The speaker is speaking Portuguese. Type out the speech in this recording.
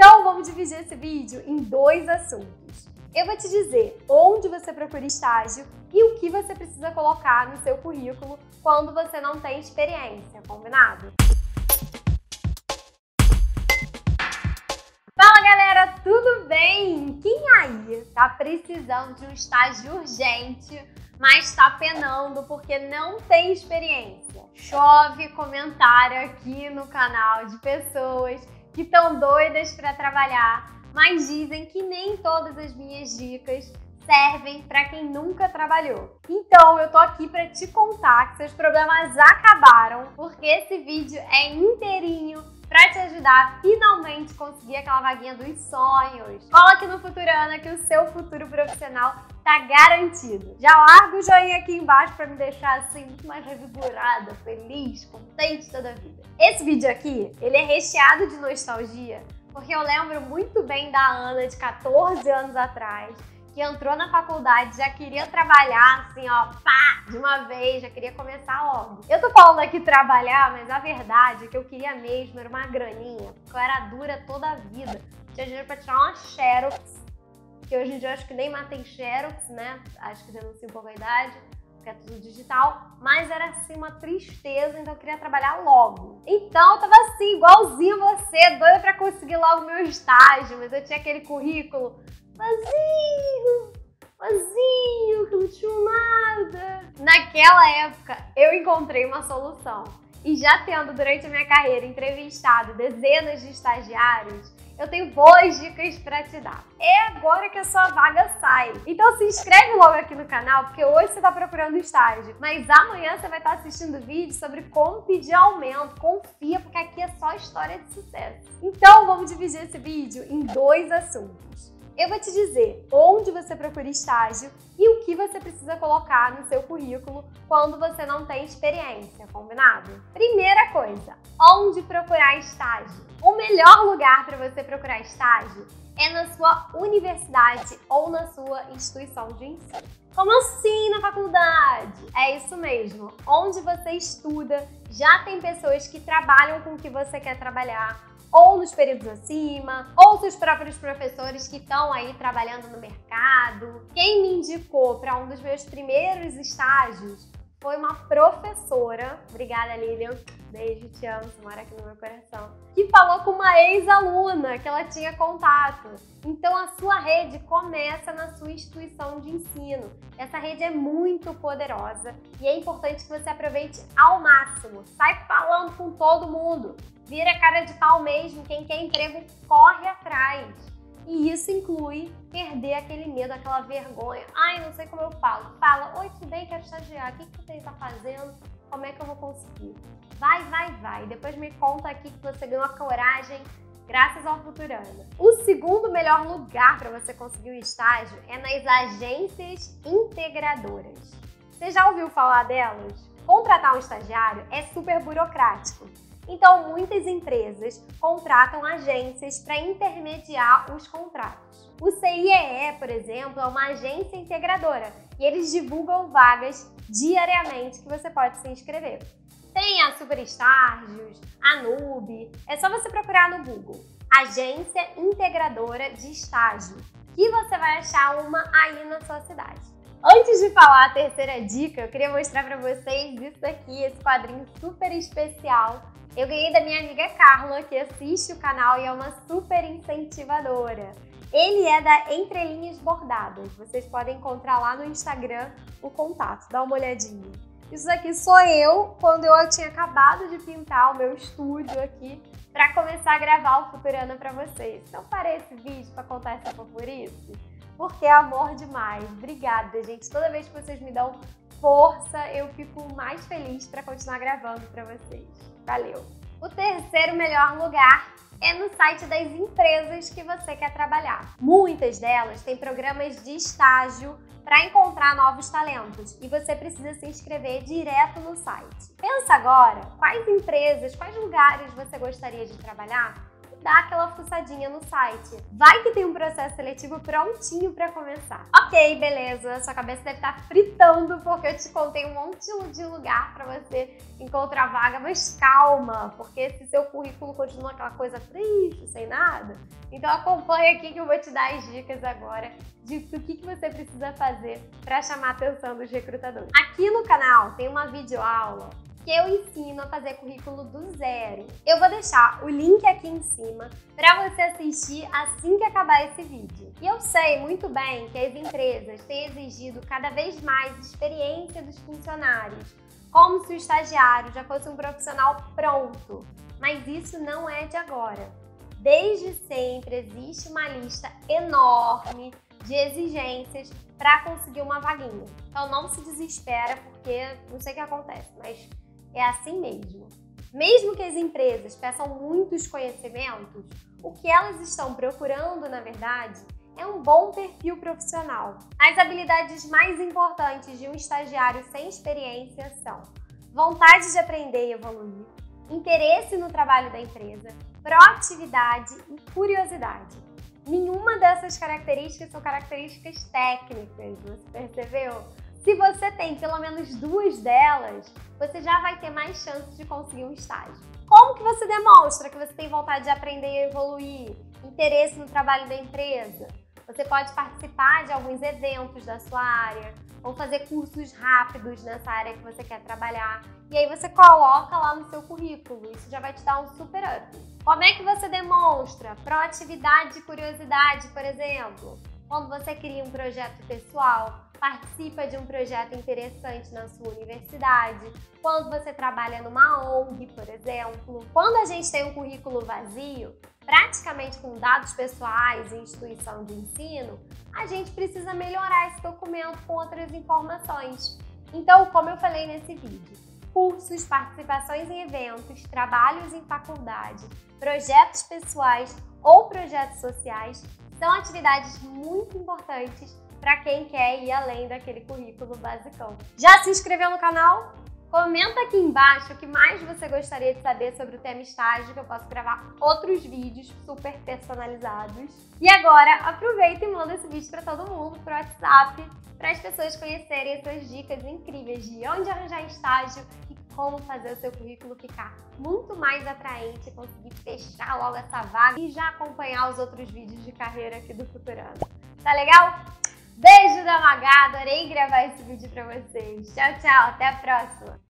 Então vamos dividir esse vídeo em dois assuntos. Eu vou te dizer onde você procura estágio e o que você precisa colocar no seu currículo quando você não tem experiência, combinado? Fala galera, tudo bem? Quem aí tá precisando de um estágio urgente, mas tá penando porque não tem experiência? Chove comentário aqui no canal de pessoas que estão doidas para trabalhar, mas dizem que nem todas as minhas dicas servem para quem nunca trabalhou. Então eu tô aqui para te contar que seus problemas acabaram, porque esse vídeo é inteirinho para te ajudar a finalmente conseguir aquela vaguinha dos sonhos. Cola aqui no Futurana que o seu futuro profissional tá garantido. Já larga o joinha aqui embaixo para me deixar assim muito mais revigorada, feliz, contente toda a vida. Esse vídeo aqui, ele é recheado de nostalgia, porque eu lembro muito bem da Ana de 14 anos atrás, que entrou na faculdade, já queria trabalhar assim, ó, pá, de uma vez, já queria começar logo. Eu tô falando aqui trabalhar, mas a verdade é que eu queria mesmo era uma graninha, porque eu era dura toda a vida. Tinha dinheiro pra tirar uma Xerox, que hoje em dia eu acho que nem matei Xerox, né? Acho que denuncia um pouco a idade, porque é tudo digital. Mas era assim uma tristeza, então eu queria trabalhar logo. Então eu tava assim, igualzinho você, doida pra conseguir logo meu estágio, mas eu tinha aquele currículo vazio, vazio, que não tinha nada. Naquela época, eu encontrei uma solução. E já tendo durante a minha carreira entrevistado dezenas de estagiários, eu tenho boas dicas para te dar. É agora que a sua vaga sai. Então se inscreve logo aqui no canal, porque hoje você está procurando estágio, mas amanhã você vai estar assistindo vídeo sobre como pedir aumento. Confia, porque aqui é só história de sucesso. Então vamos dividir esse vídeo em dois assuntos. Eu vou te dizer onde você procura estágio e o que você precisa colocar no seu currículo quando você não tem experiência, combinado? Primeira coisa, onde procurar estágio? O melhor lugar para você procurar estágio é na sua universidade ou na sua instituição de ensino. Como assim na faculdade? É isso mesmo. Onde você estuda, já tem pessoas que trabalham com o que você quer trabalhar, ou nos períodos acima, ou seus próprios professores que estão aí trabalhando no mercado. Quem me indicou para um dos meus primeiros estágios foi uma professora, obrigada Lilian, beijo, te amo, você mora aqui no meu coração, que falou com uma ex-aluna que ela tinha contato. Então a sua rede começa na sua instituição de ensino. Essa rede é muito poderosa e é importante que você aproveite ao máximo. Sai falando com todo mundo. Vira cara de pau mesmo, quem quer emprego corre atrás. E isso inclui perder aquele medo, aquela vergonha. Ai, não sei como eu falo. Fala, oi, tudo bem? Quero estagiar. O que, que você está fazendo? Como é que eu vou conseguir? Vai, vai, vai. Depois me conta aqui que você ganhou a coragem graças ao Futurana. O segundo melhor lugar para você conseguir um estágio é nas agências integradoras. Você já ouviu falar delas? Contratar um estagiário é super burocrático. Então, muitas empresas contratam agências para intermediar os contratos. O CIEE, por exemplo, é uma agência integradora e eles divulgam vagas diariamente que você pode se inscrever. Tem a Superestágios, a Nube, é só você procurar no Google. Agência Integradora de Estágio, que você vai achar uma aí na sua cidade. Antes de falar a terceira dica, eu queria mostrar para vocês isso aqui, esse quadrinho super especial eu ganhei da minha amiga Carla, que assiste o canal e é uma super incentivadora. Ele é da Entrelinhas Bordadas. Vocês podem encontrar lá no Instagram o contato, dá uma olhadinha. Isso aqui sou eu quando eu tinha acabado de pintar o meu estúdio aqui para começar a gravar o Futurana para vocês. Então parei esse vídeo para contar essa fofurice, porque é amor demais. Obrigada, gente. Toda vez que vocês me dão força, eu fico mais feliz para continuar gravando para vocês. Valeu! O terceiro melhor lugar é no site das empresas que você quer trabalhar. Muitas delas têm programas de estágio para encontrar novos talentos e você precisa se inscrever direto no site. Pensa agora quais empresas, quais lugares você gostaria de trabalhar dá aquela fuçadinha no site. Vai que tem um processo seletivo prontinho para começar. Ok, beleza, sua cabeça deve estar tá fritando porque eu te contei um monte de lugar para você encontrar vaga, mas calma, porque se seu currículo continua aquela coisa triste, sem nada, Então acompanha aqui que eu vou te dar as dicas agora de o que, que você precisa fazer para chamar a atenção dos recrutadores. Aqui no canal tem uma videoaula que eu ensino a fazer currículo do zero. Eu vou deixar o link aqui em cima para você assistir assim que acabar esse vídeo. E eu sei muito bem que as empresas têm exigido cada vez mais experiência dos funcionários, como se o estagiário já fosse um profissional pronto. Mas isso não é de agora. Desde sempre existe uma lista enorme de exigências para conseguir uma vaguinha. Então não se desespera porque não sei o que acontece, mas é assim mesmo. Mesmo que as empresas peçam muitos conhecimentos, o que elas estão procurando, na verdade, é um bom perfil profissional. As habilidades mais importantes de um estagiário sem experiência são vontade de aprender e evoluir, interesse no trabalho da empresa, proatividade e curiosidade. Nenhuma dessas características são características técnicas, você percebeu? Se você tem pelo menos duas delas, você já vai ter mais chances de conseguir um estágio. Como que você demonstra que você tem vontade de aprender e evoluir, interesse no trabalho da empresa? Você pode participar de alguns eventos da sua área ou fazer cursos rápidos nessa área que você quer trabalhar. E aí você coloca lá no seu currículo. Isso já vai te dar um super up. Como é que você demonstra proatividade e curiosidade, por exemplo? Quando você cria um projeto pessoal, participa de um projeto interessante na sua universidade, quando você trabalha numa ONG, por exemplo. Quando a gente tem um currículo vazio, praticamente com dados pessoais e instituição de ensino, a gente precisa melhorar esse documento com outras informações. Então, como eu falei nesse vídeo, cursos, participações em eventos, trabalhos em faculdade, projetos pessoais ou projetos sociais são atividades muito importantes para quem quer ir além daquele currículo basicão. Já se inscreveu no canal? Comenta aqui embaixo o que mais você gostaria de saber sobre o tema estágio, que eu posso gravar outros vídeos super personalizados. E agora, aproveita e manda esse vídeo para todo mundo, pro WhatsApp, para as pessoas conhecerem essas dicas incríveis de onde arranjar estágio e como fazer o seu currículo ficar muito mais atraente, conseguir fechar logo essa vaga e já acompanhar os outros vídeos de carreira aqui do Futurando. Tá legal? Beijo da Magá, adorei gravar esse vídeo pra vocês. Tchau, tchau, até a próxima!